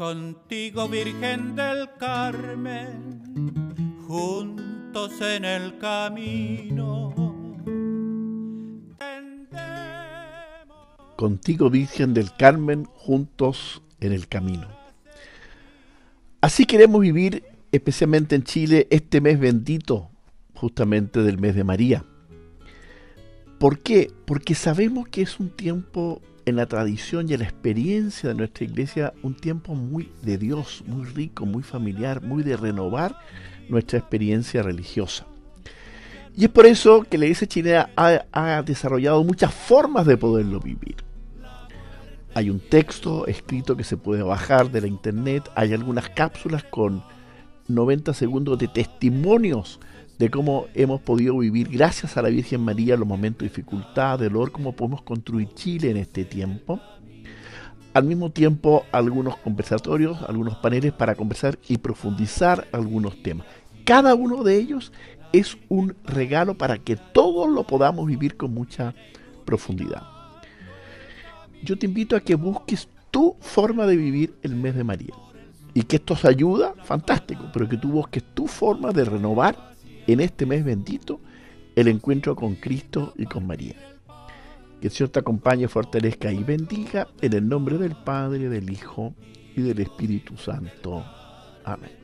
Contigo, Virgen del Carmen, juntos en el camino. Contigo, Virgen del Carmen, juntos en el camino. Así queremos vivir, especialmente en Chile, este mes bendito, justamente del mes de María. ¿Por qué? Porque sabemos que es un tiempo en la tradición y en la experiencia de nuestra iglesia un tiempo muy de Dios, muy rico, muy familiar, muy de renovar nuestra experiencia religiosa. Y es por eso que la iglesia chilena ha, ha desarrollado muchas formas de poderlo vivir. Hay un texto escrito que se puede bajar de la internet, hay algunas cápsulas con 90 segundos de testimonios de cómo hemos podido vivir gracias a la Virgen María los momentos de dificultad, de dolor, cómo podemos construir Chile en este tiempo. Al mismo tiempo, algunos conversatorios, algunos paneles para conversar y profundizar algunos temas. Cada uno de ellos es un regalo para que todos lo podamos vivir con mucha profundidad. Yo te invito a que busques tu forma de vivir el mes de María. Y que esto os ayuda, fantástico, pero que tú busques tu forma de renovar en este mes bendito el encuentro con Cristo y con María. Que el Señor te acompañe, fortalezca y bendiga en el nombre del Padre, del Hijo y del Espíritu Santo. Amén.